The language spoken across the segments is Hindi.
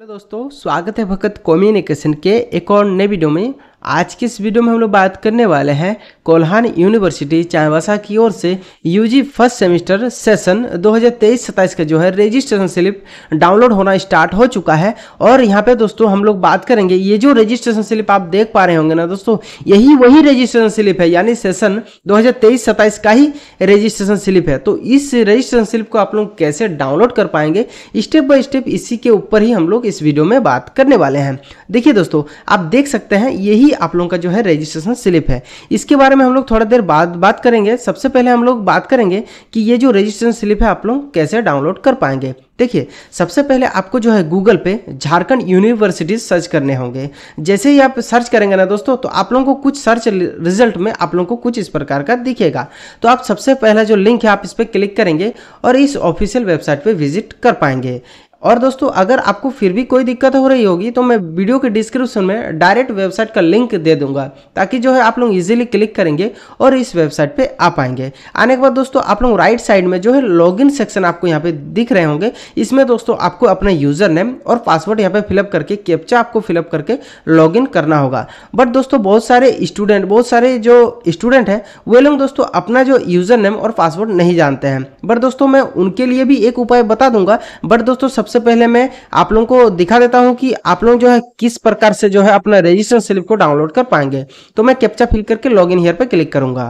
हेलो दोस्तों स्वागत है भगत कॉम्युनिकेशन के एक और नए वीडियो में। आज की इस वीडियो में हम लोग बात करने वाले हैं कोल्हान यूनिवर्सिटी चाईबासा की ओर से यूजी फ़र्स्ट सेमेस्टर सेशन 2023-27 का जो है रजिस्ट्रेशन स्लिप डाउनलोड होना स्टार्ट हो चुका है। और यहाँ पे दोस्तों हम लोग बात करेंगे, ये जो रजिस्ट्रेशन स्लिप आप देख पा रहे होंगे ना दोस्तों, यही वही रजिस्ट्रेशन स्लिप है, यानी सेशन 2023-27 का ही रजिस्ट्रेशन स्लिप है। तो इस रजिस्ट्रेशन स्लिप को आप लोग कैसे डाउनलोड कर पाएँगे स्टेप बाय स्टेप इसी के ऊपर ही हम लोग इस वीडियो में बात करने वाले हैं। देखिए दोस्तों, आप देख सकते हैं, यही आप लोगों का जो है रजिस्ट्रेशन स्लिप है। इसके बारे में हम लोग थोड़ा देर बाद बात करेंगे। सबसे पहले हम लोग बात करेंगे कि ये जो रजिस्ट्रेशन स्लिप है, आप लोग कैसे डाउनलोड कर पाएँगे। देखिए, सबसे पहले आपको जो है गूगल पे झारखंड यूनिवर्सिटी सर्च करने होंगे। जैसे ही आप सर्च करेंगे ना दोस्तों तो आप लोगों को कुछ सर्च रिज़ल्ट में आप लोगों को कुछ इस प्रकार का दिखेगा। तो आप सबसे पहला जो लिंक है, आप इस पर क्लिक करेंगे और इस ऑफिशियल वेबसाइट पे विज़िट कर पाएँगे। और दोस्तों, अगर आपको फिर भी कोई दिक्कत हो रही होगी तो मैं वीडियो के डिस्क्रिप्शन में डायरेक्ट वेबसाइट का लिंक दे दूँगा, ताकि जो है आप लोग इजीली क्लिक करेंगे और इस वेबसाइट पे आ पाएँगे। आने के बाद दोस्तों, आप लोग राइट साइड में जो है लॉगिन सेक्शन आपको यहाँ पे दिख रहे होंगे। इसमें दोस्तों, आपको अपना यूज़र नेम और पासवर्ड यहाँ पे फिलअप करके कैप्चा आपको फिलअप करके लॉग करना होगा। बट दोस्तों, बहुत सारे स्टूडेंट बहुत सारे जो स्टूडेंट हैं, वे लोग दोस्तों अपना जो यूज़र नेम और पासवर्ड नहीं जानते हैं। बट दोस्तों, मैं उनके लिए भी एक उपाय बता दूँगा। बट दोस्तों सब सबसे पहले मैं आप लोगों को दिखा देता हूँ कि आप लोग जो है किस प्रकार से जो है अपना रजिस्ट्रेशन स्लिप को डाउनलोड कर पाएँगे। तो मैं कैप्चा फिल करके लॉग इन हेयर पर क्लिक करूँगा।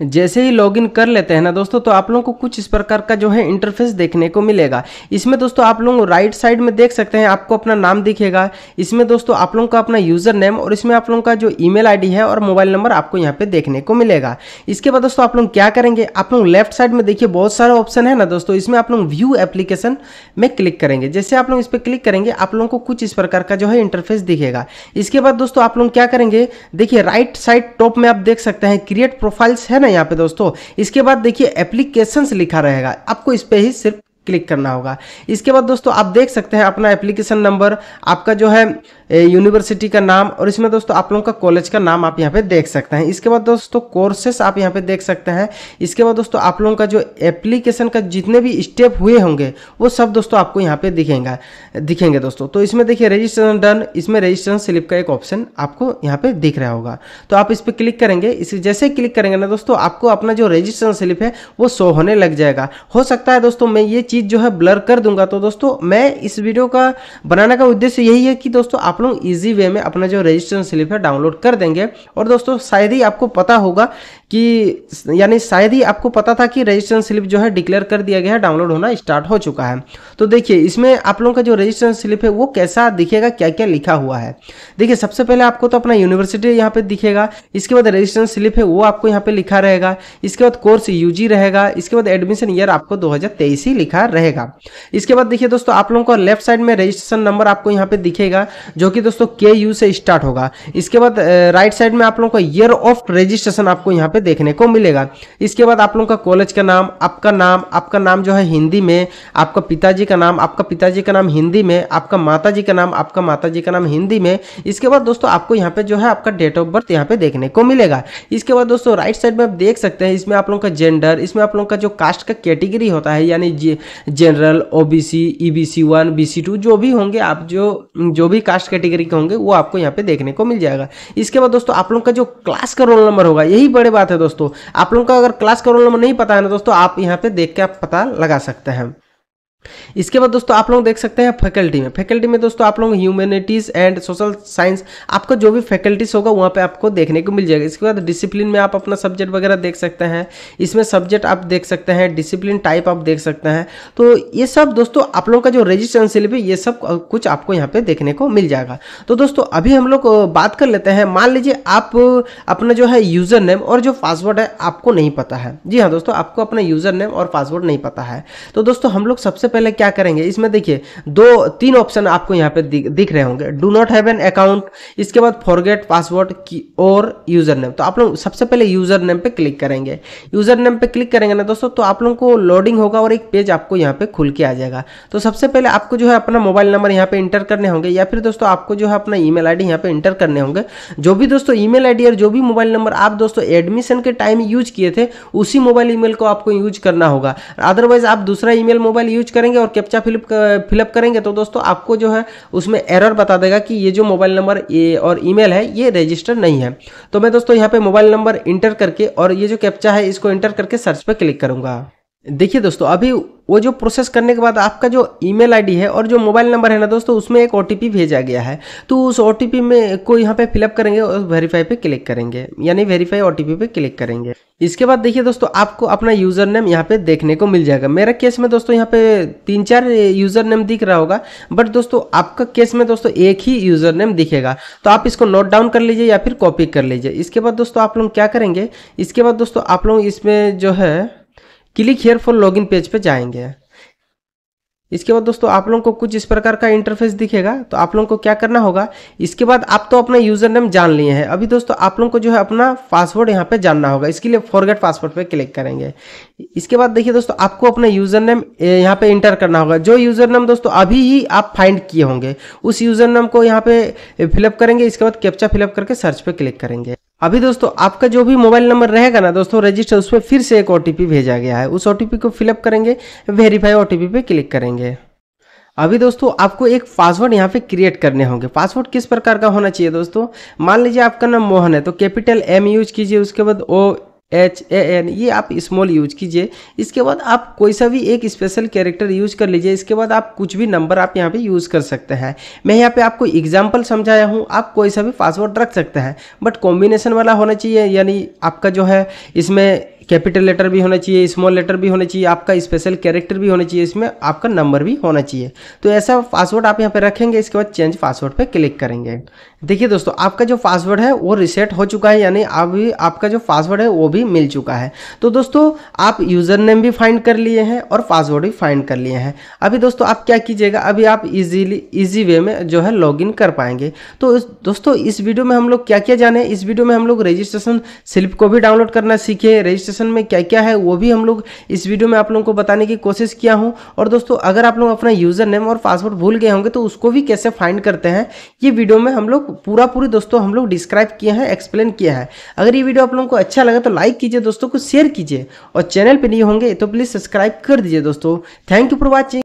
जैसे ही लॉगिन कर लेते हैं ना दोस्तों तो आप लोगों को कुछ इस प्रकार का जो है इंटरफेस देखने को मिलेगा। इसमें दोस्तों, आप लोग राइट साइड में देख सकते हैं, आपको अपना नाम दिखेगा। इसमें दोस्तों, आप लोगों का अपना यूज़र नेम और इसमें आप लोगों का जो ईमेल आईडी है और मोबाइल नंबर आपको यहाँ पे देखने को मिलेगा। इसके बाद दोस्तों, आप लोग क्या करेंगे? आप लोग लेफ़्ट साइड में देखिए, बहुत सारे ऑप्शन है ना दोस्तों। इसमें आप लोग व्यू एप्लीकेशन में क्लिक करेंगे। जैसे आप लोग इस पर क्लिक करेंगे, आप लोगों को कुछ इस प्रकार का जो है इंटरफेस दिखेगा। इसके बाद दोस्तों, आप लोग क्या करेंगे? देखिए राइट साइड टॉप में आप देख सकते हैं क्रिएट प्रोफाइल्स है ना यहाँ पे दोस्तों। इसके बाद देखिए एप्लीकेशन लिखा रहेगा। आपको इस पर ही सिर्फ़ क्लिक करना होगा। इसके बाद दोस्तों, आप देख सकते हैं अपना एप्लीकेशन नंबर आपका जो है यूनिवर्सिटी का नाम, और इसमें दोस्तों, आप लोगों का कॉलेज का नाम आप यहाँ पे देख सकते हैं। इसके बाद दोस्तों कोर्सेस आप यहाँ पे देख सकते हैं। इसके बाद दोस्तों, आप लोगों का जो एप्लीकेशन का जितने भी स्टेप हुए होंगे, वो सब दोस्तों, आपको यहाँ पे दिखेंगे दिखेंगे दोस्तों। तो इसमें देखिए रजिस्ट्रेशन डन इसमें रजिस्ट्रेशन स्लिप का एक ऑप्शन आपको यहाँ पे दिख रहा होगा। तो आप इस पर क्लिक करेंगे, इस जैसे क्लिक करेंगे ना दोस्तों, आपको अपना जो रजिस्ट्रेशन स्लिप है, वो शो होने लग जाएगा। हो सकता है दोस्तों, मैं ये चीज़ जो है ब्लर कर दूँगा। तो दोस्तों, मैं इस वीडियो का बनाने का उद्देश्य यही है कि दोस्तों, आप लोग ईजी वे में अपना जो रजिस्ट्रेशन स्लिप है डाउनलोड कर देंगे। और दोस्तों, शायद ही आपको पता होगा कि, यानी शायद ही आपको पता था कि रजिस्ट्रेशन स्लिप जो है डिक्लेयर कर दिया गया है डाउनलोड होना स्टार्ट हो चुका है। तो देखिए, इसमें आप लोगों का जो रजिस्ट्रेशन स्लिप है, वो कैसा दिखेगा क्या क्या लिखा हुआ है? देखिए, सबसे पहले आपको तो अपना यूनिवर्सिटी यहाँ पे दिखेगा। इसके बाद रजिस्ट्रेशन स्लिप है, वो आपको यहाँ पे लिखा रहेगा। इसके बाद कोर्स यूजी रहेगा। इसके बाद एडमिशन ईयर आपको दो हज़ार तेईस ही लिखा रहेगा। इसके बाद देखिए दोस्तों, आप लोगों को लेफ़्ट साइड में रजिस्ट्रेशन नंबर आपको यहाँ पे दिखेगा, जो कि दोस्तों के यू से स्टार्ट होगा। इसके बाद राइट साइड में आप लोगों का ईयर ऑफ़ रजिस्ट्रेशन आपको यहाँ पे देखने को मिलेगा। इसके बाद आप लोगों का कॉलेज का नाम, आपका नाम आपका नाम जो है हिंदी में, आपका पिताजी का नाम, आपका पिताजी का नाम हिंदी में, आपका माता का नाम, आपका माता का नाम हिंदी में। इसके बाद दोस्तों, आपको यहाँ पे जो है आपका डेट ऑफ़ बर्थ यहाँ पे देखने को मिलेगा। इसके बाद दोस्तों राइट साइड में आप देख सकते हैं, इसमें आप लोगों का जेंडर इसमें आप लोगों का जो कास्ट का कैटेगरी होता है, यानी general OBC EBC one BC two जो भी होंगे, आप जो जो भी कास्ट कैटेगरी के होंगे, वो आपको यहाँ पे देखने को मिल जाएगा। इसके बाद दोस्तों, आप लोगों का जो क्लास का रोल नंबर होगा, यही बड़े बात है दोस्तों। आप लोगों का अगर क्लास का रोल नंबर नहीं पता है ना दोस्तों, आप यहाँ पे देख के आप पता लगा सकते हैं। इसके बाद दोस्तों आप लोग देख सकते हैं फैकल्टी में। फैकल्टी में दोस्तों आप लोग ह्यूमैनिटीज़ एंड सोशल साइंस, आपका जो भी फैकल्टीज होगा वहाँ पे आपको देखने को मिल जाएगा। इसके बाद डिसिप्लिन में आप अपना सब्जेक्ट वगैरह देख सकते हैं। इसमें सब्जेक्ट आप देख सकते हैं, डिसिप्लिन टाइप आप देख सकते हैं। तो ये सब दोस्तों आप लोगों का जो रजिस्ट्रेशन स्लिप है, ये सब कुछ आपको यहाँ पे देखने को मिल जाएगा। तो दोस्तों अभी हम लोग बात कर लेते हैं। मान लीजिए आप अपना जो है यूज़र नेम और जो पासवर्ड है, आपको नहीं पता है। जी हाँ दोस्तों, आपको अपना यूज़र नेम और पासवर्ड नहीं पता है। तो दोस्तों हम लोग सबसे पहले क्या करेंगे? इसमें देखिए दो तीन ऑप्शन आपको यहाँ पे दिख, रहे होंगे। Do not have an account इसके बाद फॉरगेट पासवर्ड की और यूज़र नेम तो आप लोग सबसे पहले यूज़र नेम पे क्लिक करेंगे। यूज़र नेम पे क्लिक करेंगे ना दोस्तों तो आप लोगों को लोडिंग होगा और एक पेज आपको यहाँ पे खुल के आ जाएगा। तो सबसे पहले आपको जो है अपना मोबाइल नंबर यहाँ पे इंटर करने होंगे या फिर दोस्तों आपको जो है अपना ईमेल आईडी यहाँ पे इंटर करने होंगे। जो भी दोस्तों ईमेल आईडी और जो भी मोबाइल नंबर आप दोस्तों एडमिशन के टाइम यूज़ किए थे उसी मोबाइल ईमेल को आपको यूज़ करना होगा। अदरवाइज़ आप दूसरा ईमेल मोबाइल यूज़ करेंगे और कैप्चा फिलअप फिलअप करेंगे तो दोस्तों आपको जो है उसमें एरर बता देगा कि ये जो मोबाइल नंबर और ईमेल है, ये रजिस्टर नहीं है। तो मैं दोस्तों यहाँ पे मोबाइल नंबर इंटर करके और ये जो कैप्चा है, इसको इंटर करके सर्च पर क्लिक करूँगा। देखिए दोस्तों, अभी वो जो प्रोसेस करने के बाद आपका जो ईमेल आईडी है और जो मोबाइल नंबर है ना दोस्तों, उसमें एक ओटीपी भेजा गया है। तो उस ओटीपी में को यहाँ पे फिलअप करेंगे और वेरीफाई पे क्लिक करेंगे। यानी वेरीफाई ओटीपी पे क्लिक करेंगे। इसके बाद देखिए दोस्तों, आपको अपना यूज़र नेम यहाँ पे देखने को मिल जाएगा। मेरा केस में दोस्तों यहाँ पे तीन चार यूज़र नेम दिख रहा होगा बट दोस्तों, आपका केस में दोस्तों एक ही यूज़र नेम दिखेगा। तो आप इसको नोट डाउन कर लीजिए या फिर कॉपी कर लीजिए। इसके बाद दोस्तों, आप लोग क्या करेंगे? इसके बाद दोस्तों, आप लोग इसमें जो है click here for login page पे जाएँगे। इसके बाद दोस्तों, आप लोगों को कुछ इस प्रकार का इंटरफेस दिखेगा। तो आप लोगों को क्या करना होगा? इसके बाद आप तो अपना यूज़र नेम जान लिए हैं। अभी दोस्तों, आप लोगों को जो है अपना पासवर्ड यहाँ पे जानना होगा। इसके लिए फॉरगेट पासवर्ड पे क्लिक करेंगे। इसके बाद देखिए दोस्तों, आपको अपना यूज़र नेम यहाँ पे इंटर करना होगा। जो यूज़र नेम दोस्तों, अभी ही आप फाइंड किए होंगे, उस यूज़र नेम को यहाँ पे फिलअप करेंगे। इसके बाद कैप्चा फिलअप करके सर्च पे क्लिक करेंगे। अभी दोस्तों, आपका जो भी मोबाइल नंबर रहेगा ना दोस्तों रजिस्टर उस पर फिर से एक ओटीपी भेजा गया है। उस ओटीपी को फिलअप करेंगे वेरीफाई ओ पे क्लिक करेंगे। अभी दोस्तों, आपको एक पासवर्ड यहाँ पे क्रिएट करने होंगे। पासवर्ड किस प्रकार का होना चाहिए दोस्तों? मान लीजिए आपका नाम मोहन है तो कैपिटल एम यूज़ कीजिए, उसके बाद ओ एच ए एन ये आप स्मॉल यूज़ कीजिए। इसके बाद आप कोई सा भी एक स्पेशल कैरेक्टर यूज़ कर लीजिए। इसके बाद आप कुछ भी नंबर आप यहाँ पे यूज़ कर सकते हैं। मैं यहाँ पे आपको एग्जांपल समझाया हूँ। आप कोई सा भी पासवर्ड रख सकते हैं। बट कॉम्बिनेशन वाला होना चाहिए, यानी आपका जो है, इसमें कैपिटल लेटर भी होना चाहिए स्मॉल लेटर भी होना चाहिए, आपका स्पेशल कैरेक्टर भी होना चाहिए, इसमें आपका नंबर भी होना चाहिए। तो ऐसा पासवर्ड आप यहाँ पे रखेंगे, इसके बाद चेंज पासवर्ड पे क्लिक करेंगे। देखिए दोस्तों, आपका जो पासवर्ड है, वो रिसेट हो चुका है, यानी अभी आपका जो पासवर्ड है, वो भी मिल चुका है। तो दोस्तों, आप यूज़र नेम भी फाइंड कर लिए हैं और पासवर्ड भी फाइंड कर लिए हैं। अभी दोस्तों, आप क्या कीजिएगा, अभी आप इजीली इजी वे में जो है लॉगिन कर पाएँगे। तो दोस्तों, इस वीडियो में हम लोग क्या क्या जाने इस वीडियो में हम लोग रजिस्ट्रेशन स्लिप को भी डाउनलोड करना सीखे रजिस्ट्रेशन में क्या क्या है, वो भी हम लोग इस वीडियो में आप लोगों को बताने की कोशिश किया हूँ। और दोस्तों, अगर आप लोग अपना यूज़र नेम और पासवर्ड भूल गए होंगे तो उसको भी कैसे फाइंड करते हैं, ये वीडियो में हम लोग पूरा पूरी दोस्तों हम लोग डिस्क्राइब किया है एक्सप्लेन किया है। अगर ये वीडियो आप लोगों को अच्छा लगा तो लाइक कीजिए, दोस्तों को शेयर कीजिए। और चैनल पर नहीं होंगे तो प्लीज़ सब्सक्राइब कर दीजिए, दोस्तों। Thank you for watching